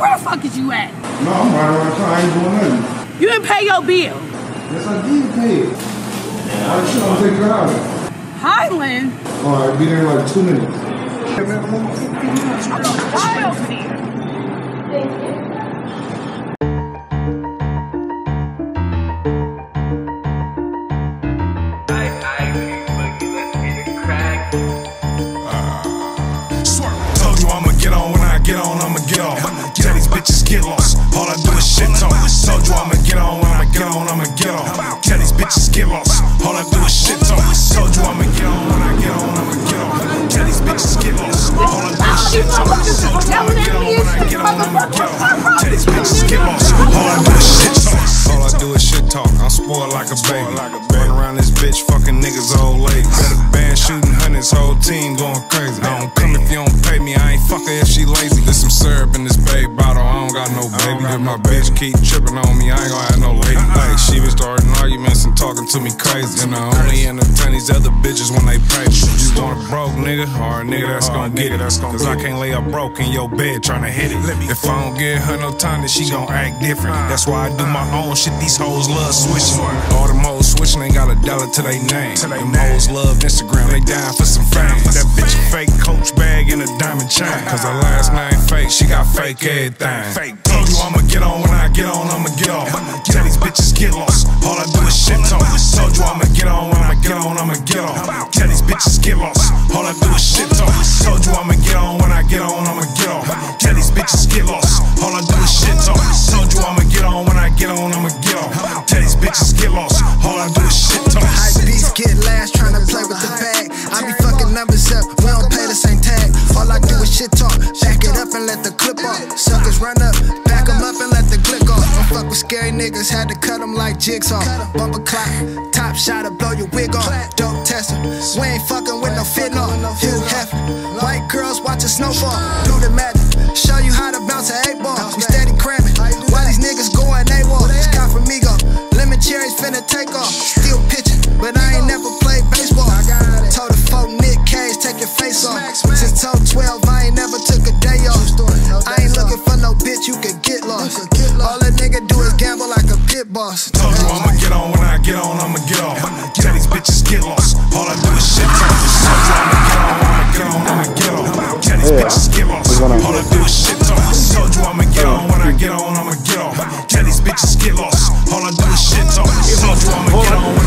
Where the fuck is you at? No, I'm right around the car. I ain't doing nothing. You didn't pay your bill. Yes, I did pay it. All right, sure, I'll take you out. Highland? All right, be there in like two minutes. Bitches get lost. All I do is shit talk. Told you I'ma get on when I get on, I'ma get on. Tell these bitches get lost. All I do is shit talk. Told you I'ma get on when I get on, I'ma get on. Tell these bitches get lost. All I do is shit talk. Told you I'ma get on when I get on, I'ma get on. Tell these bitches get lost. All I do is shit talk. All I do is shit talk. I'm spoiled like a baby. Run around this bitch, fucking niggas, old ladies. Got a band shooting hundreds, whole team going crazy. Don't got no baby. If my bitch keep tripping on me, I ain't gonna have no lady. Like she was starting arguments and talking to me crazy. And I only entertain these other bitches when they pay me. You want a broke nigga or a nigga that's gonna get it? Cause I can't lay up broke in your bed trying to hit it. If I don't get her no time, then she gon' act different. That's why I do my own shit. These hoes love switching. All them hoes switching ain't got a dollar to they name. Them hoes love Instagram, they dying for some fame. And a diamond chain. Cause her last name fake, she got fake everything. Fake. Told you I'ma get on when I get on, I'ma get on. Tell these bitches get lost. All I do is shit talk. Told you I'ma get on when I get on, I'ma get on. Tell these bitches get lost. All I do is shit talk. Told you I'ma get on when I get on, I'ma get on. Tell these bitches get lost. All I do is shit talk. Told you I'ma get on when I get on, I'ma get on. Tell these bitches get lost. All I do shit talk. Back it up and let the clip off. Suckers run up, back them up and let the click off. Don't fuck with scary niggas, had to cut them like jigsaw. Bumper clock, top shot to blow your wig off. Dope tester, we ain't fucking with no fentanyl. Hugh Hefner, white girls watching snowfall. Do the magic, show you how to bounce an eight ball. We steady cramming, while these niggas going they wall. It's Confirmigo, lemon cherries finna take off. Still pitching, but I ain't never played baseball. Told the folk Nick Cage, take your face off. Since 12, could get lost. All a nigga do is gamble like a pit boss. Told you I'ma get on when I get on, I'ma get off. Tell these bitches get lost. All I do is shit talk. Told you I'ma get on, I get on, I'ma get off. Tell these bitches get lost. All I do is shit talk. Told you I'ma get on when I get on, I'ma get off. Tell these bitches get lost. All I do is shit talk. Told you I'ma get on.